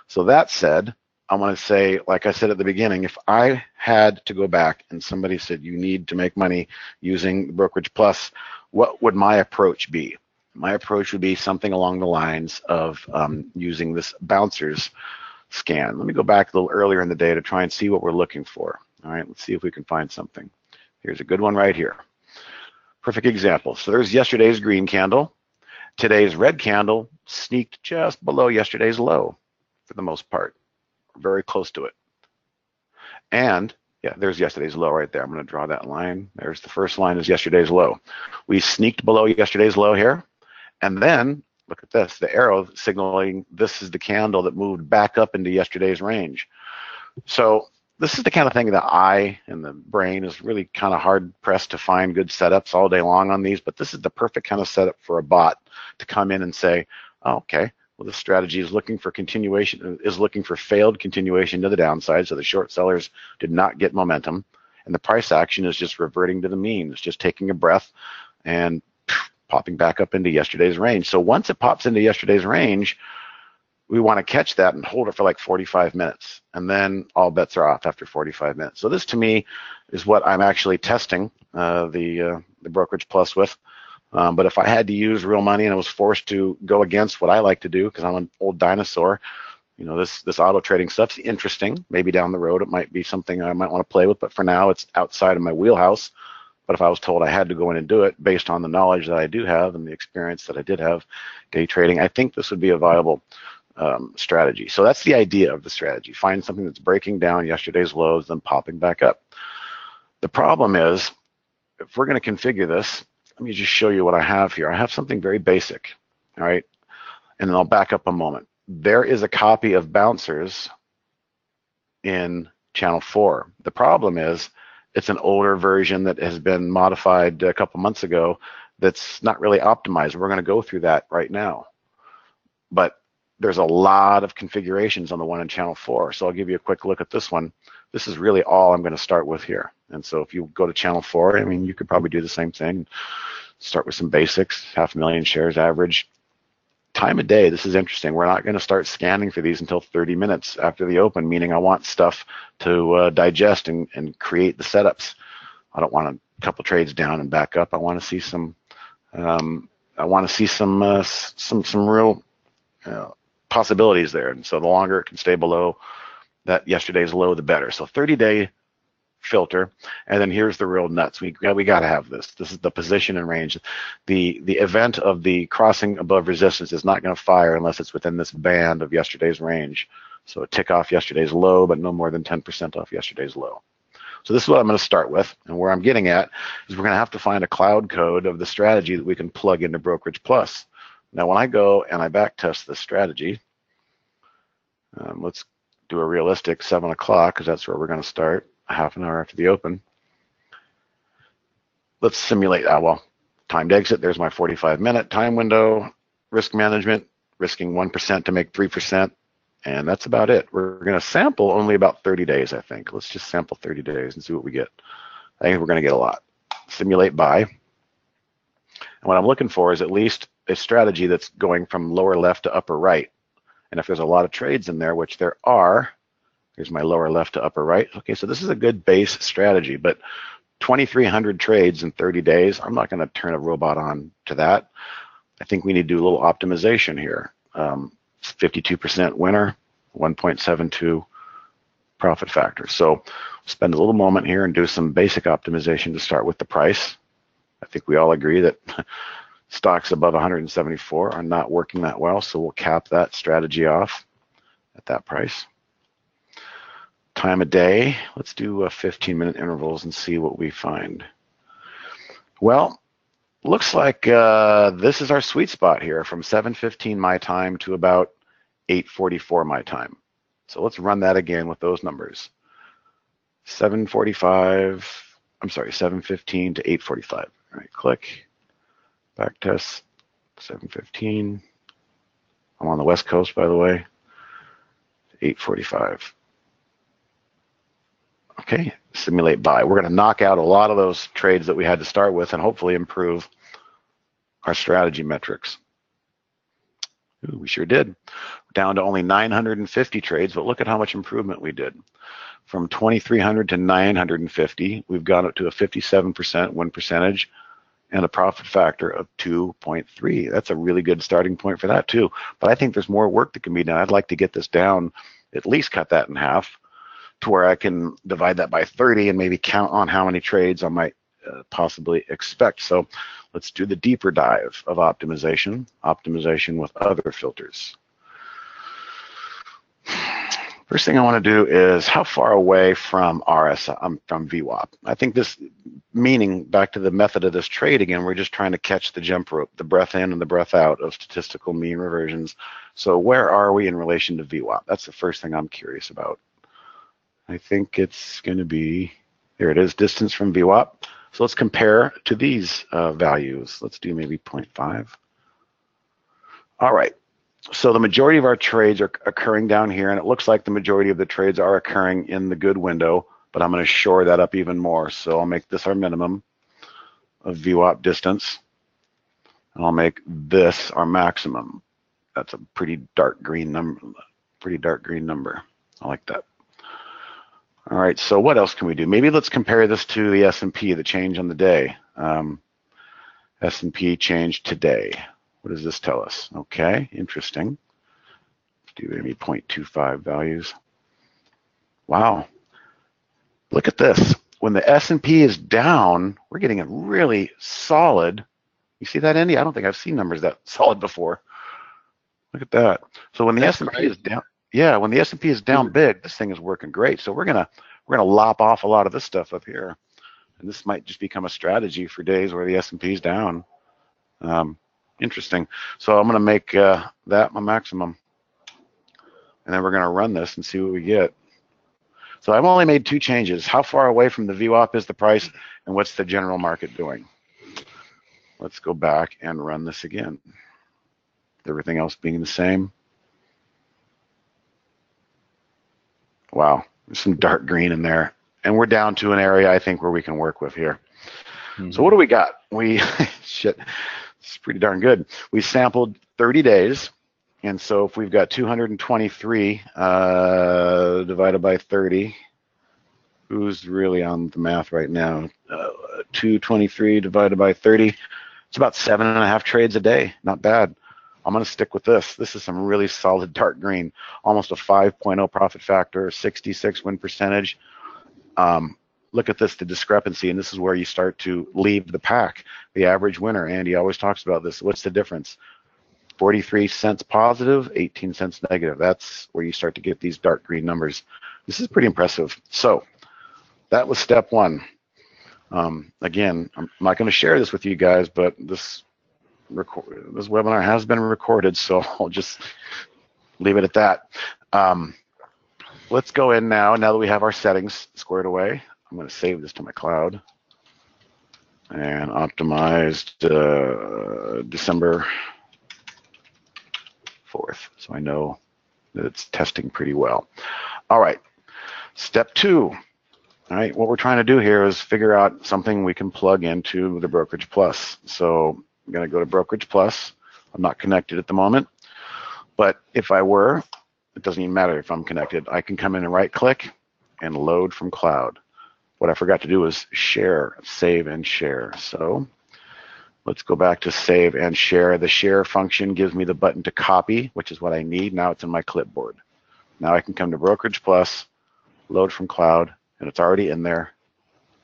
So that said, I want to say, like I said at the beginning, if I had to go back and somebody said you need to make money using Brokerage Plus, what would my approach be? My approach would be something along the lines of um, using this bouncers scan. Let me go back a little earlier in the day to try and see what we're looking for. All right, let's see if we can find something. Here's a good one right here. Perfect example. So there's yesterday's green candle. Today's red candle sneaked just below yesterday's low for the most part, very close to it. And yeah, there's yesterday's low right there. I'm going to draw that line. There's the first line is yesterday's low. We sneaked below yesterday's low here. And then look at this, the arrow signaling this is the candle that moved back up into yesterday's range. So this is the kind of thing that I and the brain is really kind of hard pressed to find good setups all day long on these, but this is the perfect kind of setup for a bot to come in and say, oh, okay, well, this strategy is looking for continuation, is looking for failed continuation to the downside. So the short sellers did not get momentum. And the price action is just reverting to the mean. It's just taking a breath and popping back up into yesterday's range. So once it pops into yesterday's range, we want to catch that and hold it for like 45 minutes and then all bets are off after 45 minutes so this to me is what i'm actually testing uh, the uh, the brokerage plus with um, but if i had to use real money and i was forced to go against what i like to do because i'm an old dinosaur you know this this auto trading stuff's interesting maybe down the road it might be something i might want to play with but for now it's outside of my wheelhouse but if i was told i had to go in and do it based on the knowledge that i do have and the experience that i did have day trading i think this would be a viable um, strategy. So that's the idea of the strategy. Find something that's breaking down yesterday's lows, then popping back up. The problem is, if we're going to configure this, let me just show you what I have here. I have something very basic, all right? And then I'll back up a moment. There is a copy of Bouncers in channel four. The problem is it's an older version that has been modified a couple months ago that's not really optimized. We're going to go through that right now. But there's a lot of configurations on the one in channel four. So I'll give you a quick look at this one. This is really all I'm going to start with here. And so if you go to channel four, I mean, you could probably do the same thing. Start with some basics, half a million shares average. Time of day, this is interesting. We're not going to start scanning for these until 30 minutes after the open, meaning I want stuff to uh, digest and, and create the setups. I don't want a couple trades down and back up. I want to see some, um, I want to see some, uh, some, some real uh, possibilities there. And so the longer it can stay below that yesterday's low, the better. So 30 day filter. And then here's the real nuts. We, we got to have this. This is the position and range. The, the event of the crossing above resistance is not going to fire unless it's within this band of yesterday's range. So a tick off yesterday's low, but no more than 10% off yesterday's low. So this is what I'm going to start with. And where I'm getting at is we're going to have to find a cloud code of the strategy that we can plug into Brokerage Plus. Now, when I go and I back test this strategy, um, let's do a realistic 7 o'clock because that's where we're going to start, half an hour after the open. Let's simulate, ah, well, timed exit, there's my 45 minute time window, risk management, risking 1% to make 3%, and that's about it. We're going to sample only about 30 days, I think. Let's just sample 30 days and see what we get. I think we're going to get a lot. Simulate buy. And what I'm looking for is at least a strategy that's going from lower left to upper right. And if there's a lot of trades in there, which there are, here's my lower left to upper right. Okay, so this is a good base strategy, but 2,300 trades in 30 days, I'm not going to turn a robot on to that. I think we need to do a little optimization here. 52% um, winner, 1.72 profit factor. So spend a little moment here and do some basic optimization to start with the price. I think we all agree that stocks above 174 are not working that well, so we'll cap that strategy off at that price. Time of day, let's do a 15 minute intervals and see what we find. Well, looks like uh, this is our sweet spot here from 7.15 my time to about 8.44 my time. So let's run that again with those numbers. 7.45, I'm sorry, 7.15 to 8.45. All right, click, back test, 7.15. I'm on the West Coast, by the way, 8.45. Okay, simulate buy. We're going to knock out a lot of those trades that we had to start with and hopefully improve our strategy metrics. Ooh, we sure did. Down to only 950 trades, but look at how much improvement we did. From 2,300 to 950, we've gone up to a 57% win percentage and a profit factor of 2.3. That's a really good starting point for that too. But I think there's more work that can be done. I'd like to get this down, at least cut that in half to where I can divide that by 30 and maybe count on how many trades I might uh, possibly expect. So let's do the deeper dive of optimization, optimization with other filters. First thing I want to do is how far away from RS, um, from VWAP. I think this, meaning back to the method of this trade again, we're just trying to catch the jump rope, the breath in and the breath out of statistical mean reversions. So where are we in relation to VWAP? That's the first thing I'm curious about. I think it's going to be, there it is, distance from VWAP. So let's compare to these uh, values. Let's do maybe 0.5. All right, so the majority of our trades are occurring down here, and it looks like the majority of the trades are occurring in the good window, but I'm going to shore that up even more. So I'll make this our minimum of VWAP distance, and I'll make this our maximum. That's a pretty dark green number, pretty dark green number. I like that. All right, so what else can we do? Maybe let's compare this to the S&P, the change on the day. Um, S&P change today. What does this tell us? Okay, interesting. Do maybe 0.25 values. Wow, look at this. When the S&P is down, we're getting a really solid, you see that, Andy? I don't think I've seen numbers that solid before. Look at that. So when the S&P is down, yeah, when the S&P is down big, this thing is working great. So we're gonna we're gonna lop off a lot of this stuff up here, and this might just become a strategy for days where the S&P is down. Um, interesting. So I'm gonna make uh, that my maximum, and then we're gonna run this and see what we get. So I've only made two changes. How far away from the VWAP is the price, and what's the general market doing? Let's go back and run this again. Everything else being the same. Wow, there's some dark green in there. And we're down to an area I think where we can work with here. Mm-hmm. So what do we got? We, shit, it's pretty darn good. We sampled 30 days. And so if we've got 223 uh, divided by 30, who's really on the math right now? Uh, 223 divided by 30, it's about seven and a half trades a day. Not bad. I'm going to stick with this. This is some really solid dark green, almost a 5.0 profit factor, 66 win percentage. Um, look at this, the discrepancy, and this is where you start to leave the pack. The average winner, Andy always talks about this. What's the difference? 43 cents positive, 18 cents negative. That's where you start to get these dark green numbers. This is pretty impressive. So that was step one. Um, again, I'm not going to share this with you guys, but this record this webinar has been recorded, so I'll just leave it at that. Um, let's go in now. Now that we have our settings squared away, I'm going to save this to my cloud and optimized uh, December 4th, so I know that it's testing pretty well. All right, step two. All right, what we're trying to do here is figure out something we can plug into the Brokerage Plus. So I'm going to go to Brokerage Plus. I'm not connected at the moment, but if I were, it doesn't even matter if I'm connected. I can come in and right click and load from cloud. What I forgot to do was share, save and share. So let's go back to save and share. The share function gives me the button to copy, which is what I need. Now it's in my clipboard. Now I can come to Brokerage Plus, load from cloud, and it's already in there.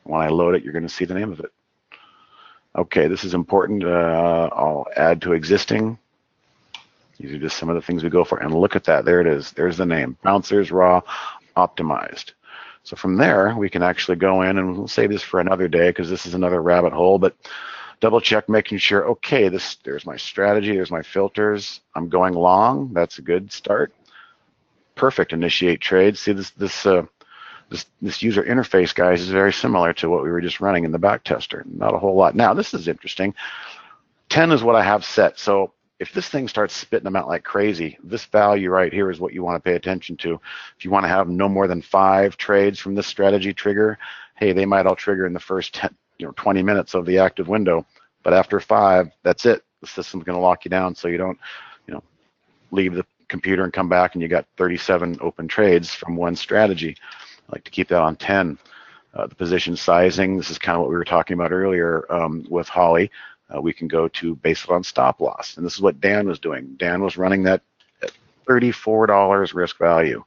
When I load it, you're going to see the name of it. Okay, this is important. Uh, I'll add to existing. These are just some of the things we go for. And look at that. There it is. There's the name. Bouncers Raw Optimized. So from there, we can actually go in and we'll save this for another day because this is another rabbit hole, but double check making sure, okay, this there's my strategy, there's my filters. I'm going long. That's a good start. Perfect. Initiate trade. See this this uh, this, this user interface, guys, is very similar to what we were just running in the back tester. Not a whole lot. Now, this is interesting. 10 is what I have set. So if this thing starts spitting them out like crazy, this value right here is what you want to pay attention to. If you want to have no more than five trades from this strategy trigger, hey, they might all trigger in the first 10, you know, 20 minutes of the active window. But after five, that's it. The system's going to lock you down so you don't, you know, leave the computer and come back and you got 37 open trades from one strategy. I like to keep that on 10. Uh, the position sizing, this is kind of what we were talking about earlier um, with Holly. Uh, we can go to base it on stop loss. And this is what Dan was doing. Dan was running that at $34 risk value,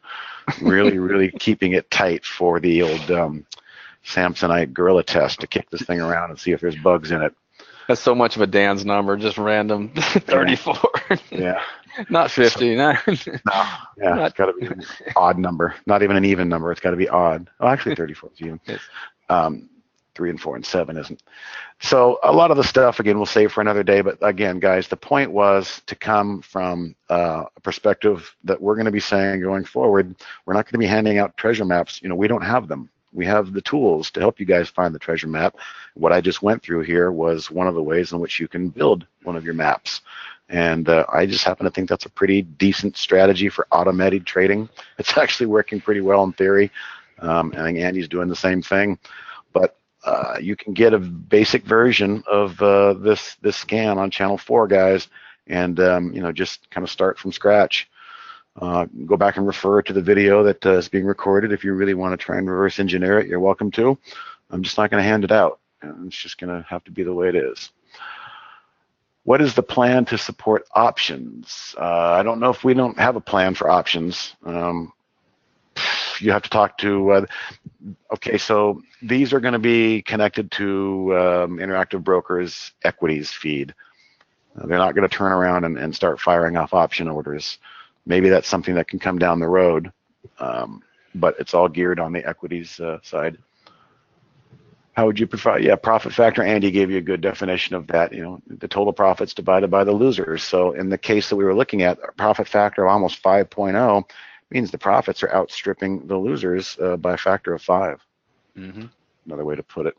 really, really keeping it tight for the old um, Samsonite Gorilla test to kick this thing around and see if there's bugs in it. That's so much of a Dan's number, just random 34. Yeah. Not 50. no. No, yeah, it's got to be an odd number, not even an even number. It's got to be odd. Oh, actually, 34 is even. Yes. Um, three and four and seven isn't. So a lot of the stuff again we'll save for another day. But again, guys, the point was to come from uh, a perspective that we're going to be saying going forward. We're not going to be handing out treasure maps. You know, we don't have them. We have the tools to help you guys find the treasure map. What I just went through here was one of the ways in which you can build one of your maps. And uh, I just happen to think that's a pretty decent strategy for automated trading. It's actually working pretty well in theory. Um, I think Andy's doing the same thing. But uh, you can get a basic version of uh, this this scan on channel four, guys, and um, you know just kind of start from scratch. Uh, go back and refer to the video that uh, is being recorded if you really want to try and reverse engineer it. You're welcome to. I'm just not going to hand it out. It's just going to have to be the way it is. What is the plan to support options? Uh, I don't know if we don't have a plan for options. Um, you have to talk to, uh, okay, so these are going to be connected to um, Interactive Brokers equities feed. Uh, they're not going to turn around and, and, start firing off option orders. Maybe that's something that can come down the road, um, but it's all geared on the equities uh, side how would you prefer? Yeah, profit factor. Andy gave you a good definition of that. You know, the total profits divided by the losers. So in the case that we were looking at, a profit factor of almost 5.0 means the profits are outstripping the losers uh, by a factor of 5 mm-hmm. Another way to put it.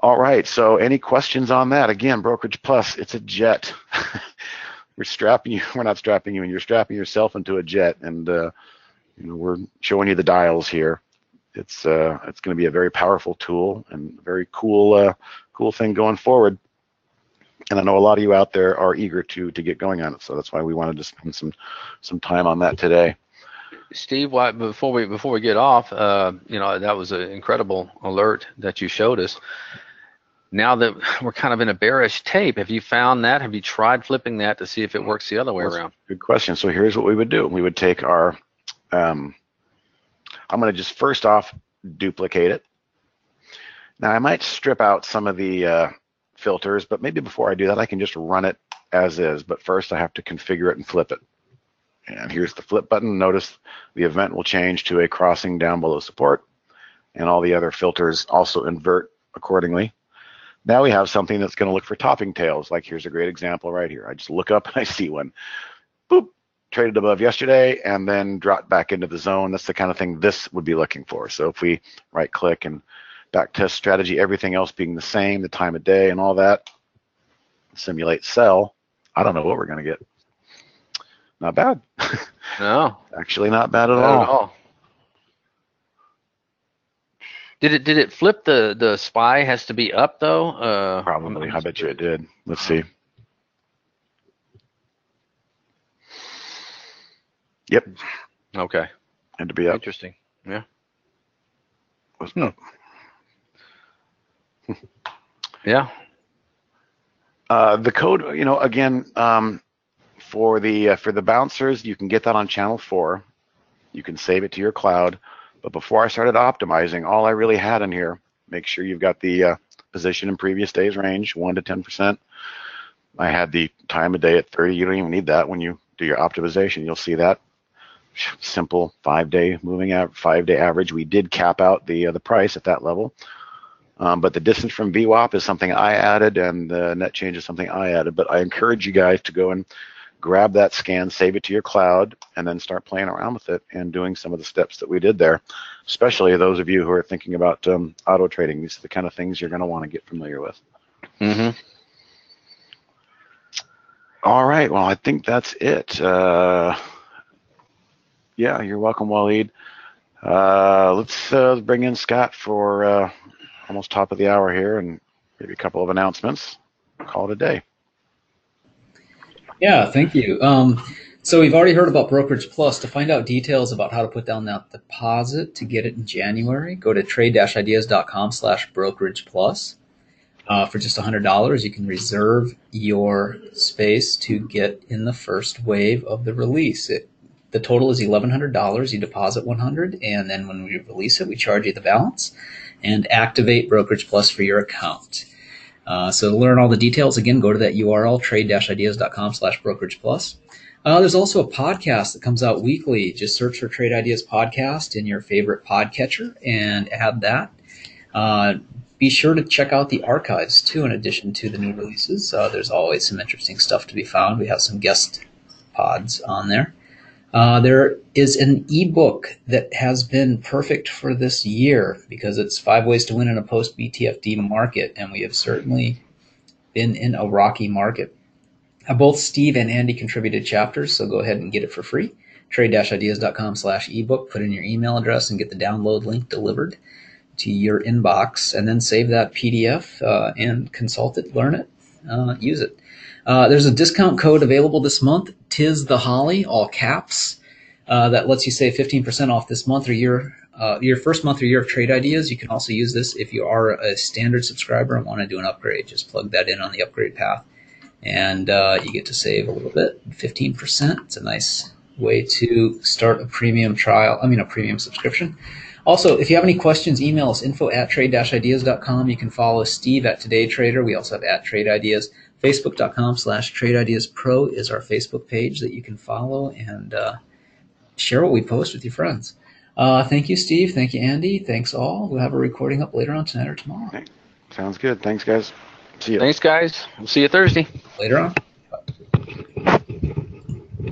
All right. So any questions on that? Again, brokerage plus. It's a jet. we're strapping you. We're not strapping you, and you're strapping yourself into a jet, and uh, you know we're showing you the dials here it's uh, it's going to be a very powerful tool and very cool uh, cool thing going forward. And I know a lot of you out there are eager to to get going on it, so that's why we wanted to spend some some time on that today. Steve, why, before we before we get off, uh, you know that was an incredible alert that you showed us. Now that we're kind of in a bearish tape, have you found that? Have you tried flipping that to see if it works the other way around? Good question. So here's what we would do: we would take our um, I'm going to just first off duplicate it. Now I might strip out some of the uh, filters, but maybe before I do that, I can just run it as is. But first I have to configure it and flip it. And here's the flip button. Notice the event will change to a crossing down below support and all the other filters also invert accordingly. Now we have something that's going to look for topping tails. Like here's a great example right here. I just look up and I see one. Boop, traded above yesterday and then dropped back into the zone. That's the kind of thing this would be looking for. So if we right click and back test strategy, everything else being the same, the time of day and all that, simulate sell, I don't know what we're going to get. Not bad. No. Actually not bad at Not all. at all. Did it did it flip the the spy has to be up though? Uh, Probably. I bet you it did. Let's see. Yep. Okay. Had to be up. Interesting. Yeah. Hmm. up. Yeah. Uh, the code, you know, again, um, for the uh, for the bouncers, you can get that on channel four. You can save it to your cloud. But before I started optimizing, all I really had in here, make sure you've got the uh, position in previous days range, one to 10%. I had the time of day at 30. You don't even need that when you do your optimization. You'll see that simple five day moving out five day average. We did cap out the uh, the price at that level. Um, but the distance from VWAP is something I added and the net change is something I added. But I encourage you guys to go and grab that scan, save it to your cloud, and then start playing around with it and doing some of the steps that we did there, especially those of you who are thinking about um, auto trading. These are the kind of things you're going to want to get familiar with. Mm-hmm. All right. Well, I think that's it. Uh, yeah, you're welcome, Waleed. Uh, let's uh, bring in Scott for uh, almost top of the hour here and maybe a couple of announcements. Call it a day. Yeah, thank you. Um, so we've already heard about Brokerage Plus. To find out details about how to put down that deposit to get it in January, go to trade-ideas.com slash brokerage plus. Uh, for just $100, you can reserve your space to get in the first wave of the release. It, the total is $1,100. You deposit 100, and then when we release it, we charge you the balance and activate Brokerage Plus for your account. Uh, so to learn all the details, again, go to that URL, trade-ideas.com slash brokerage plus. Uh, there's also a podcast that comes out weekly. Just search for Trade Ideas Podcast in your favorite podcatcher and add that. Uh, be sure to check out the archives too, in addition to the new releases. Uh, there's always some interesting stuff to be found. We have some guest pods on there. Uh, there is an ebook that has been perfect for this year because it's five ways to win in a post BTFD market, and we have certainly been in a rocky market. Uh, both Steve and Andy contributed chapters, so go ahead and get it for free. Trade-ideas.com slash ebook. Put in your email address and get the download link delivered to your inbox, and then save that PDF uh, and consult it, learn it, uh, use it. Uh, there's a discount code available this month. Tis the Holly, all caps. Uh, that lets you save 15% off this month or year, uh, your first month or year of trade ideas. You can also use this if you are a standard subscriber and want to do an upgrade. Just plug that in on the upgrade path, and uh, you get to save a little bit, 15%. It's a nice way to start a premium trial. I mean, a premium subscription. Also, if you have any questions, email us info at trade-ideas.com. You can follow Steve at Today Trader. We also have at Trade Ideas. Facebook.com slash Trade Ideas Pro is our Facebook page that you can follow and uh, share what we post with your friends. Uh, thank you, Steve. Thank you, Andy. Thanks all. We'll have a recording up later on tonight or tomorrow. Sounds good. Thanks, guys. See you. Thanks, guys. We'll see you Thursday. Later on.